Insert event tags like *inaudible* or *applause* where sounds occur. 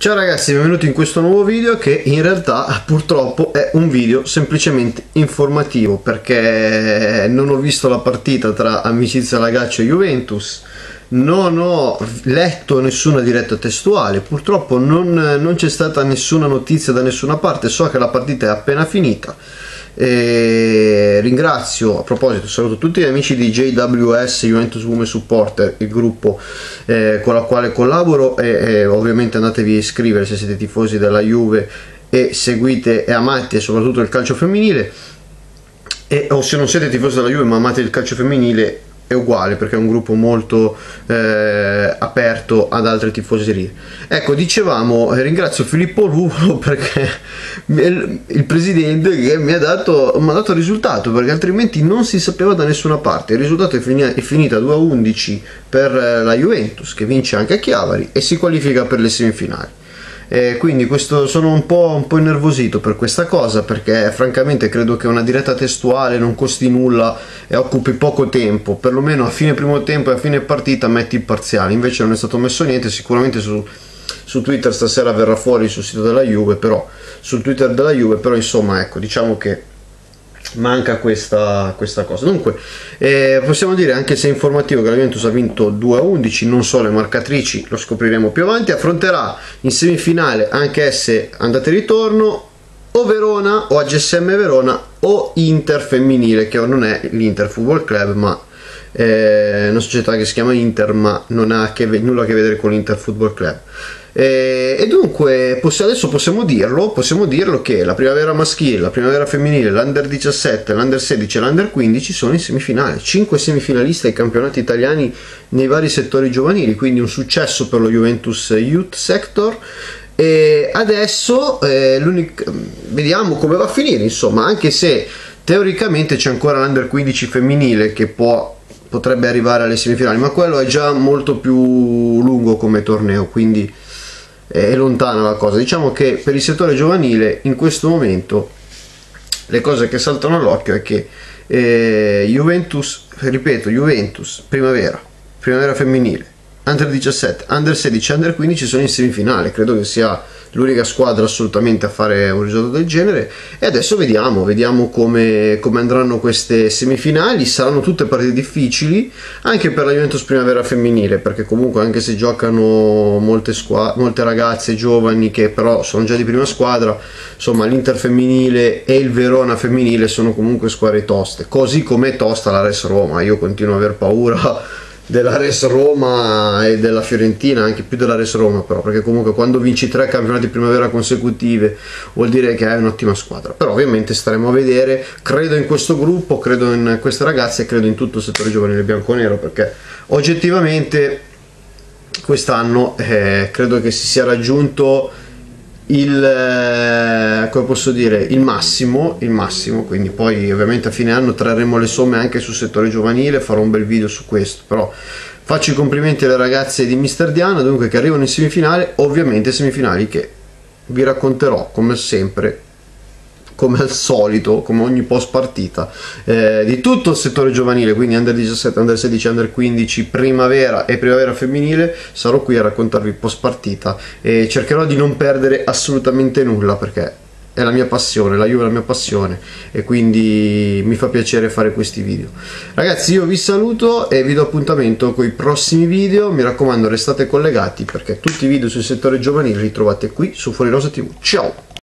Ciao ragazzi, benvenuti in questo nuovo video che in realtà purtroppo è un video semplicemente informativo perché non ho visto la partita tra Amicizia Lagaccio e Juventus, non ho letto nessuna diretta testuale, purtroppo non, non c'è stata nessuna notizia da nessuna parte, so che la partita è appena finita e ringrazio a proposito saluto tutti gli amici di JWS Juventus Women Supporter il gruppo eh, con la quale collaboro e, e, ovviamente andatevi a iscrivere se siete tifosi della Juve e seguite e amate soprattutto il calcio femminile. E, o se non siete tifosi della Juve ma amate il calcio femminile è uguale perché è un gruppo molto eh, aperto ad altre tifoserie. Ecco, dicevamo, eh, ringrazio Filippo Lupo *laughs* perché il, presidente che mi ha, dato, mi ha dato il risultato perché altrimenti non si sapeva da nessuna parte. Il risultato è, fini, è finita 2-11 per eh, la Juventus che vince anche a Chiavari e si qualifica per le semifinali. E quindi questo, sono un po', un po' innervosito per questa cosa perché francamente credo che una diretta testuale non costi nulla e occupi poco tempo, perlomeno a fine primo tempo e a fine partita metti il parziale, invece non è stato messo niente, sicuramente su, su Twitter stasera verrà fuori sul sito della Juve, però sul Twitter della Juve, però insomma ecco, diciamo che manca questa, questa cosa. Dunque, eh, possiamo dire anche se informativo che la Juventus ha vinto 2 a 11, non solo le marcatrici, lo scopriremo più avanti. Affronterà in semifinale anche se andate e ritorno o Verona o AGSM Verona o Inter femminile, che non è l'Inter Football Club, ma è una società che si chiama Inter, ma non ha che, nulla a che vedere con l'Inter Football Club. E, e dunque adesso possiamo dirlo, possiamo dirlo che la primavera maschile, la primavera femminile, l'under 17, l'under 16 e l'under 15 sono in semifinale, 5 semifinaliste ai campionati italiani nei vari settori giovanili, quindi un successo per lo Juventus Youth Sector e adesso eh, vediamo come va a finire insomma anche se teoricamente c'è ancora l'under 15 femminile che può, potrebbe arrivare alle semifinali ma quello è già molto più lungo come torneo quindi è lontana la cosa. Diciamo che per il settore giovanile in questo momento le cose che saltano all'occhio è che eh, Juventus, ripeto, Juventus, primavera, primavera femminile, under 17, under 16, under 15 sono in semifinale, credo che sia l'unica squadra assolutamente a fare un risultato del genere. E adesso vediamo, vediamo come, come, andranno queste semifinali, saranno tutte partite difficili anche per la Juventus Primavera femminile perché comunque anche se giocano molte, molte ragazze giovani che però sono già di prima squadra, insomma l'Inter femminile e il Verona femminile sono comunque squadre toste, così come è tosta la Res Roma, io continuo a aver paura della Res Roma e della Fiorentina, anche più della Res Roma però, perché comunque quando vinci tre campionati primavera consecutive vuol dire che hai un'ottima squadra. Però ovviamente staremo a vedere, credo in questo gruppo, credo in queste ragazze e credo in tutto il settore giovanile bianconero, perché oggettivamente quest'anno eh, credo che si sia raggiunto il, eh, come posso dire, il massimo, il massimo, quindi poi ovviamente a fine anno trarremo le somme anche sul settore giovanile, farò un bel video su questo, però faccio i complimenti alle ragazze di Mister Diana, dunque che arrivano in semifinale, ovviamente semifinali che vi racconterò come sempre come al solito, come ogni post partita, eh, di tutto il settore giovanile, quindi under 17, under 16, under 15, primavera e primavera femminile, sarò qui a raccontarvi post partita e cercherò di non perdere assolutamente nulla perché è la mia passione, la Juve è la mia passione e quindi mi fa piacere fare questi video. Ragazzi io vi saluto e vi do appuntamento con i prossimi video, mi raccomando restate collegati perché tutti i video sul settore giovanile li trovate qui su Fuori Rosa TV. Ciao!